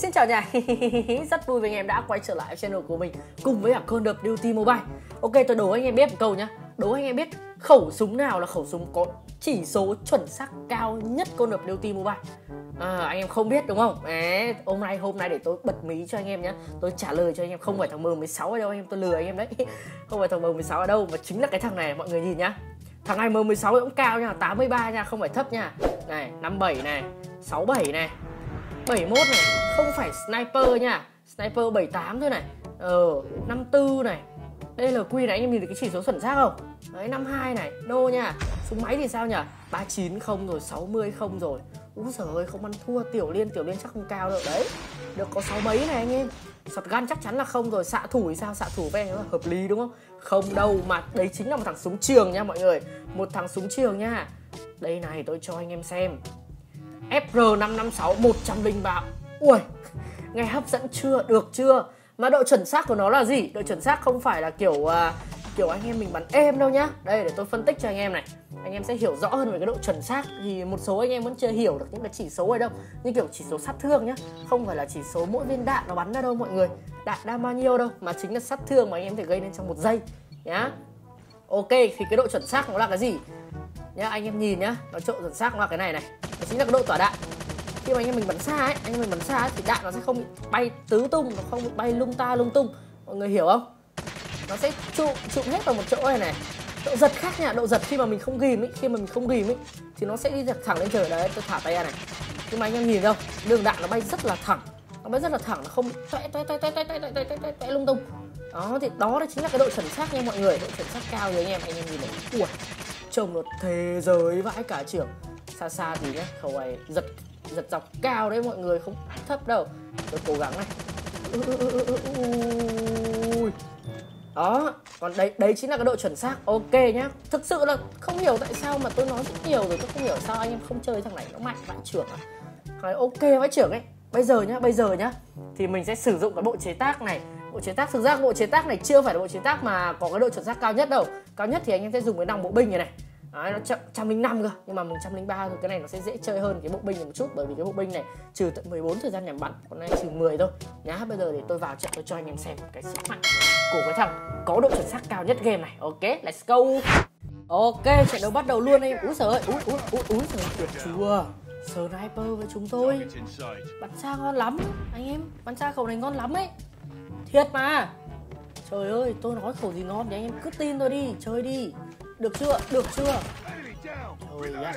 xin chào nhà Rất vui vì anh em đã quay trở lại channel của mình Cùng với cả Call of Duty Mobile. Ok tôi đố anh em biết một câu nhá. Đố anh em biết khẩu súng nào là khẩu súng có chỉ số chuẩn xác cao nhất Call of Duty Mobile? À, Anh em không biết đúng không? Đấy, hôm nay hôm nay để tôi bật mí cho anh em nhé Tôi trả lời cho anh em không phải thằng M16 ở đâu anh em tôi lừa anh em đấy. Không phải thằng M16 ở đâu mà chính là cái thằng này mọi người nhìn nhá. Thằng này M16 cũng cao nha 83 nha không phải thấp nha. Này 57 này 67 này. 71 này, Không phải sniper nha. Sniper 78 thôi này. Ờ 54 này. Đây là quy này, anh em nhìn thấy cái chỉ số chuẩn xác không? Đấy 52 này. No nha. Súng máy thì sao nhỉ? 39 không rồi 60 không rồi. Úi giời ơi, không ăn thua. Tiểu liên Tiểu liên chắc không cao đâu. Đấy, Được có 6 mấy này anh em. Sọt gan chắc chắn là không rồi. Xạ thủ thì sao? Xạ thủ với anh là hợp lý đúng không? Không đâu mà đấy chính là một thằng súng trường nha mọi người. Một thằng súng trường nha. Đây này, tôi cho anh em xem. FR556 103 Ui Nghe hấp dẫn chưa? Được chưa? Mà độ chuẩn xác của nó là gì? Độ chuẩn xác không phải là kiểu uh, kiểu anh em mình bắn êm đâu nhá. Đây để tôi phân tích cho anh em này. Anh em sẽ hiểu rõ hơn về cái độ chuẩn xác. Thì một số anh em vẫn chưa hiểu được những cái chỉ số này đâu. Như kiểu chỉ số sát thương nhá. Không phải là chỉ số mỗi viên đạn nó bắn ra đâu mọi người. Đạn đang bao nhiêu đâu Mà chính là sát thương mà anh em thể gây nên trong một giây Nhá. Ok thì cái độ chuẩn xác nó là cái gì? Nhá anh em nhìn nhá nó trộn chuẩn xác là cái này này. Nó chính là cái độ tỏa đạn. Khi mà anh em mình bắn xa ấy anh em mình bắn xa ấy, thì đạn nó sẽ không bị bay tứ tung nó không bị bay lung ta lung tung. Mọi người hiểu không? Nó sẽ trụm trụm hết vào một chỗ này này. Độ giật khác nha độ giật khi mà mình không ghìm ấy khi mà mình không ghìm ấy thì nó sẽ đi giật thẳng lên trời. Đấy tôi thả tay ra này. Nhưng mà anh em nhìn đâu đường đạn nó bay rất là thẳng. Nó bay rất là thẳng nó không toẹ toẹ toẹ toẹ toẹ toẹ toẹ toẹ toẹ lung tung. Đó thì đó chính là cái độ chuẩn xác nha mọi người. Độ chuẩn xác cao rồi anh em anh em nhìn này. Ui trông nó thế giới vãi cả trưởng. Xa xa thì nhé khẩu này giật giật dọc cao đấy mọi người, không thấp đâu. Tôi cố gắng này. Đó, còn đấy đấy chính là cái độ chuẩn xác. Ok nhá. Thực sự là không hiểu tại sao mà tôi nói rất nhiều rồi, tôi không hiểu sao anh em không chơi thằng này nó mạnh, vãi trưởng à. Thằng ok vãi trưởng ấy. Bây giờ nhá, bây giờ nhá, thì mình sẽ sử dụng cái bộ chế tác này. Bộ chế tác, thực ra bộ chế tác này chưa phải là bộ chế tác mà có cái độ chuẩn xác cao nhất đâu cao nhất thì anh em sẽ dùng cái nòng bộ binh này này. Đấy, nó chậm 105 cơ. Nhưng mà mình trăm linh ba thì cái này nó sẽ dễ chơi hơn cái bộ binh này một chút. Bởi vì cái bộ binh này trừ tận 14 thời gian nhằm bắn còn này trừ 10 thôi. Nhá bây giờ thì tôi vào trận tôi cho anh em xem cái sức mạnh của cái thằng có độ chuẩn xác cao nhất game này. Ok let's go. Ok trận đấu bắt đầu luôn anh em úi giời ơi úi úi úi úi giời tuyệt chúa. sniper với chúng tôi. Bắn xa ngon lắm anh em. Bắn xa khẩu này ngon lắm ấy. Thiệt mà trời ơi, tôi nói khẩu gì ngon thì anh em cứ tin tôi đi, chơi đi. Được chưa? Được chưa? Trời ạ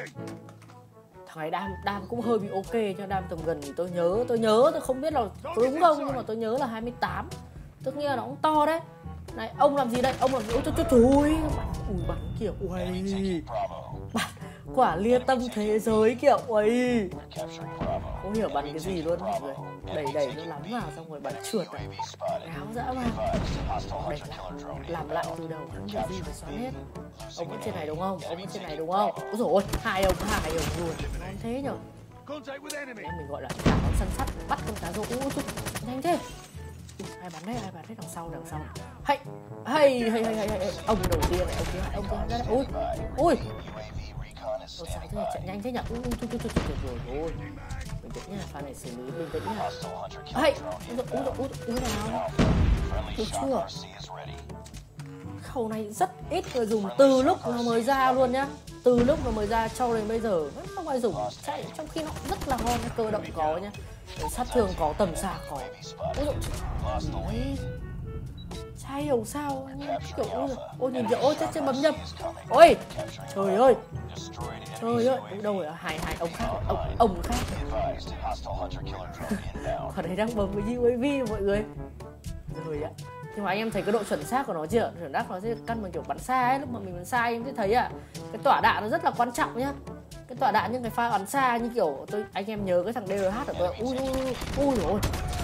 thằng này đam đam cũng hơi bị ok cho đam tầm gần thì tôi nhớ tôi nhớ, tôi không biết là có đúng không, nhưng mà tôi nhớ là 28 tức nghĩa là nó cũng to đấy. Này, ông làm gì đây? Ông làm gì? Ôi trời trời ơi ui bắn kiểu, ui. Bắn quả lia tâm thế giới kiểu, ui. Không hiểu bắn cái gì luôn mọi người đẩy đẩy nó lắm vào xong rồi bắn trượt này. áo dã vào. Đây làm lại từ đầu không được gì phải xoắn hết. Ông ở trên này đúng không? ông ở trên này đúng không? Ôi dồi ôi hai ông hai ông luôn. Ngon thế nhở? Em mình gọi là cả con săn sắt bắt con cá rô. Ui nhanh thế. Ai bắn đấy ai bắn đấy đằng sau đằng sau. Hay hay hay hay hay ông đầu tiên này ông hai ông hai đây ui ui Ôi. Sao thế? chạy nhanh thế nhỉ ui ui ui ui ui rồi thôi nha pha này xử lý bình tĩnh nha. Hay ui ui ui ui nào. được chưa? Khẩu này rất ít người dùng từ lúc nó mới ra luôn nhá. Từ lúc nó mới ra cho đến bây giờ không ai dùng. Chạy trong khi nó rất là ngon cơ động có nhá. Sát thương có tầm xa có. Ôi dồi sai hiểu sao? Kiểu ôi, ôi nhìn kìa ôi chết chết bấm nhầm. Ôi trời ơi. Trời ơi đâu rồi? À, hai hai ông khác ông ông khác ở đây đang bấm cái UAV mọi người. Rồi ạ. Nhưng mà anh em thấy cái độ chuẩn xác của nó chưa? Chuẩn xác nó sẽ căn bằng kiểu bắn xa ấy lúc mà mình bắn xa em sẽ thấy à cái tỏa đạn nó rất là quan trọng nhá. Cái tỏa đạn những cái pha bắn xa như kiểu tôi anh em nhớ cái thằng DRH của tôi ui ui ui rồi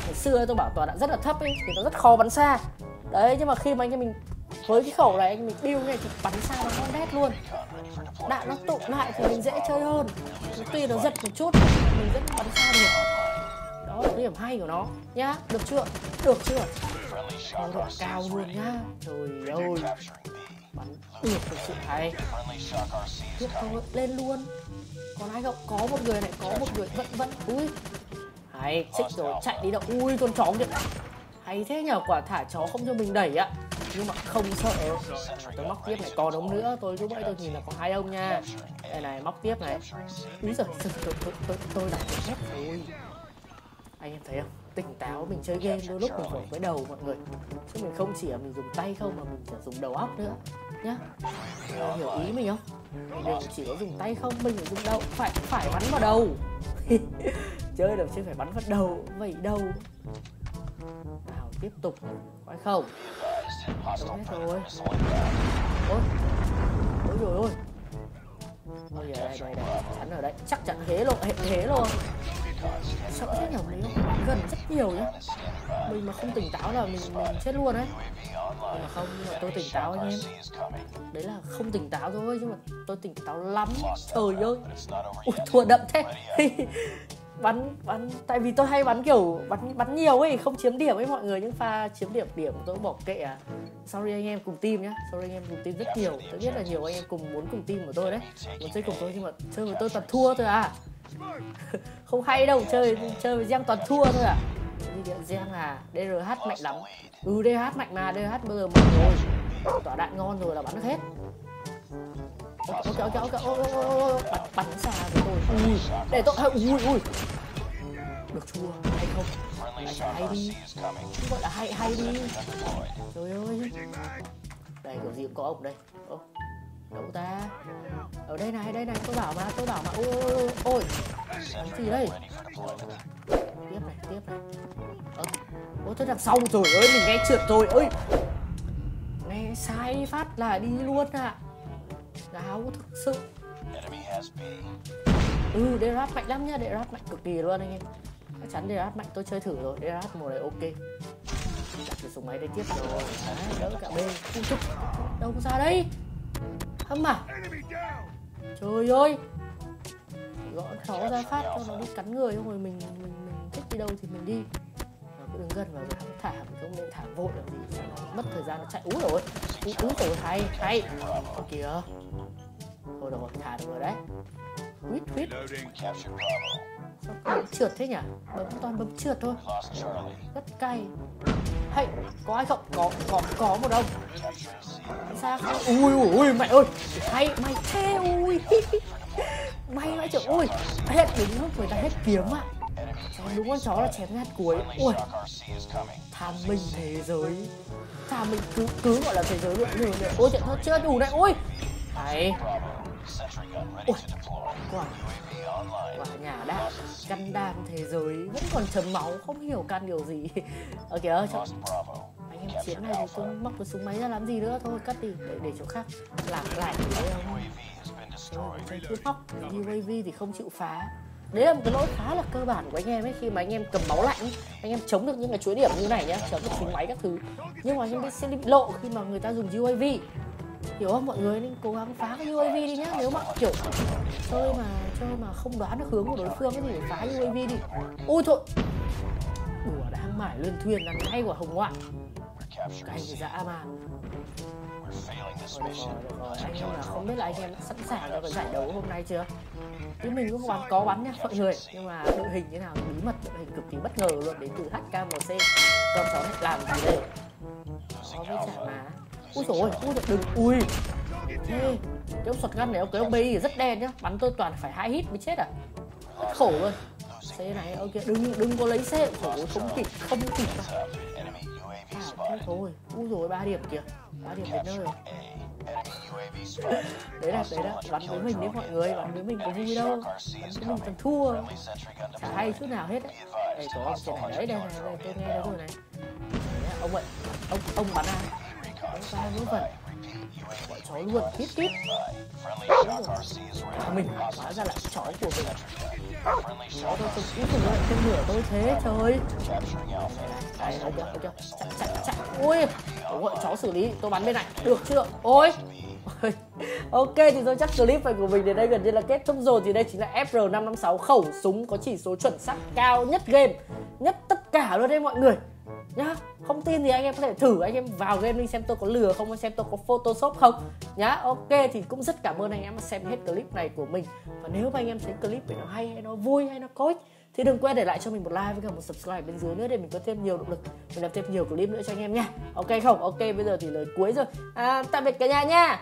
ngày xưa tôi bảo tỏa đạn rất là thấp ấy thì nó rất khó bắn xa đấy, nhưng mà khi mà anh em mình với cái khẩu này, anh mình điêu này thì bắn xa nó ngon đét luôn. Đạn nó tụ lại thì mình dễ chơi hơn. Tuy nó giật một chút, mình vẫn bắn xa được. Đó là cái điểm hay của nó. Nhá, được chưa? Được chưa? Cao độ cao luôn nhá. Trời ơi. Bắn được thực sự hay. Tiếp thôi lên luôn. Còn ai không? Có một người này, có một người vẫn vẫn. Ui. Hay, xích rồi, chạy đi đâu? Ui, con chó kìa hay thế nhờ quả thả chó không cho mình đẩy ạ nhưng mà không sợ. Tôi móc tiếp này còn ông nữa. Tôi lúc nãy tôi nhìn là có hai ông nha. Đây này móc tiếp này. Úi giời tôi tôi tôi tôi, tôi đặt hết rồi. Anh em thấy không? Tỉnh táo mình chơi game đôi lúc mình phải với đầu mọi người. Chứ mình không chỉ là mình dùng tay không mà mình phải dùng đầu óc nữa. Nhá. Mọi hiểu ý mình không? Mình đừng chỉ có dùng tay không mình phải dùng đầu. Phải phải bắn vào đầu. Chơi được chứ phải bắn vào đầu vậy đâu nào, tiếp tục phải không? Hết rồi. Ôi ôi rồi ôi. Ôi giờ đây đây đây. Chắn ở đây chắc chắn thế luôn, hệ thế luôn. Sợ thế nhở mình gần rất nhiều nhá. Mình mà không tỉnh táo là mình mình chết luôn đấy. Nhưng mà không, nhưng mà tôi tỉnh táo anh em. Đấy là không tỉnh táo thôi, nhưng mà tôi tỉnh táo lắm. Trời ơi. Ui, thua đậm thế. bắn bắn, tại vì tôi hay bắn kiểu bắn bắn nhiều ấy, không chiếm điểm ấy mọi người những pha chiếm điểm điểm tôi bỏ kệ à. Sorry anh em cùng team nhá, sorry anh em cùng team rất nhiều. Tôi biết là nhiều anh em cùng muốn cùng team của tôi đấy. Muốn chơi cùng tôi nhưng mà chơi với tôi toàn thua thôi à. Không hay đâu, chơi chơi với giang toàn thua thôi à. Đi điện giang à drh mạnh lắm. Ừ drh mạnh mà drh bây giờ mạnh rồi. Tỏa đạn ngon rồi là bắn được hết ok ok ok. Ôi, ôi, ôi, ôi. bắn bắn xa với tôi. Ui. Để tôi ui ui được chưa? Hay không? Hay đi. Chứ gọi là hay hay đi. Trời ơi. Đây kiểu gì cũng có ông đây. Ô, đâu ta? Ở đây này đây này. Tôi bảo mà tôi bảo mà. Ôi ôi. Ôi gì đây? Tiếp này tiếp này. Ơ ôi tôi đằng sau rồi ơi mình nghe trượt rồi. Ơi nghe sai phát là đi luôn à gáo thực sự. Ừ Derat mạnh lắm nhá Derat mạnh cực kỳ luôn anh em. Chắc chắn Derat mạnh tôi chơi thử rồi. Derat mùa này ok. Đặt cái súng máy đây tiếp rồi. Đấy, đỡ cả bên. Không chúc đâu có ra đây hâm à. Trời ơi. Gõ chó ra phát cho nó đi cắn người xong rồi mình mình mình thích đi đâu thì mình đi. Mà cứ đừng gần vào rồi thả mình không nên thả vội làm gì. Nó mất thời gian nó chạy. Úi rồi. Úi úi rồi. Hay hay. Ôi kìa thôi rồi thả được rồi đấy. Huýt sao bấm trượt thế nhỉ? Bấm toàn bấm trượt thôi. Rất cay. Hay có ai không? Có có có một ông. Không ui ui mẹ ơi. Hay mày thế ui. May vãi trời. Ui hết đến lúc người ta hết kiếm ạ. À. đúng con chó là chém nhát cuối. Ui. Tham minh thế giới. Tham minh cứ cứ gọi là thế giới luôn nữa ôi chuyện thôi chưa đủ đấy. Ui. Đấy Ôi, quả. Quả nhà đã căn đan thế giới vẫn còn chấm máu không hiểu căn điều gì. Ở kìa trong anh em chiến này thì cứ móc cái súng máy ra làm gì nữa? Thôi cắt đi để, để chỗ khác làm lại thì đây không? Cứ móc UAV thì không chịu phá. Đấy là một cái lỗi khá là cơ bản của anh em ấy khi mà anh em cầm máu lạnh anh em chống được những cái chuỗi điểm như này nhá chống được súng máy các thứ. Nhưng mà anh em sẽ bị lộ khi mà người ta dùng UAV hiểu không mọi người nên cố gắng phá cái UAV đi nhá. Nếu mà kiểu chơi mà chơi mà không đoán được hướng của đối phương thì phải phá UAV đi. Ui thôi. Đùa đang mải lên thuyền là hay của hồng ngoại cái gì dã mà được rồi, được rồi. anh em là không biết là anh em đã sẵn sàng cho cái giải đấu hôm nay chưa? Chứ mình cũng bắn có bắn nha mọi người. Nhưng mà đội hình như nào bí mật đội hình cực kỳ bất ngờ luôn. Đến từ HKMC con chó này làm gì đây? Có với chả mà ui rồi ui rồi đừng ui. Thế cái ông sọt găn này ông cái ông bi rất đen nhá. Bắn tôi toàn phải hai hit mới chết à. Rất khổ luôn. Xe này ok đừng đừng có lấy xe. Khổ không kịp không kịp à, thế thôi. Ui rồi ba điểm kìa. Ba điểm đến nơi rồi. Đấy là đấy đó bắn với mình đấy mọi người bắn với mình có vui đâu. Bắn với mình còn thua. Chả hay chút nào hết đấy. Đây có ông trên này đấy đây này đây tôi nghe đấy rồi này. Đấy, ông ơi ông ông bắn à ông ta vớ vẩn Bọn chó luôn tiếp tiếp mình hóa ra là chó của mình nó tôi tôi ít thử lại thêm nửa tôi thế trời đây ok chạy chạy chạy ui gọi chó xử lý tôi bắn bên này được chưa ôi Ok thì tôi chắc clip này của mình đến đây gần như là kết thúc rồi Thì đây chính là FR556 khẩu súng có chỉ số chuẩn xác cao nhất game Nhất tất cả luôn đấy mọi người nhá không tin thì anh em có thể thử anh em vào game đi xem tôi có lừa không xem tôi có photoshop không. Nhá ok thì cũng rất cảm ơn anh em xem hết clip này của mình. Và nếu mà anh em thấy clip này nó hay hay nó vui hay nó có ích thì đừng quên để lại cho mình một like với cả một subscribe bên dưới nữa để mình có thêm nhiều động lực mình làm thêm nhiều clip nữa cho anh em nha ok không? Ok bây giờ thì lời cuối rồi. À, tạm biệt cả nhà nha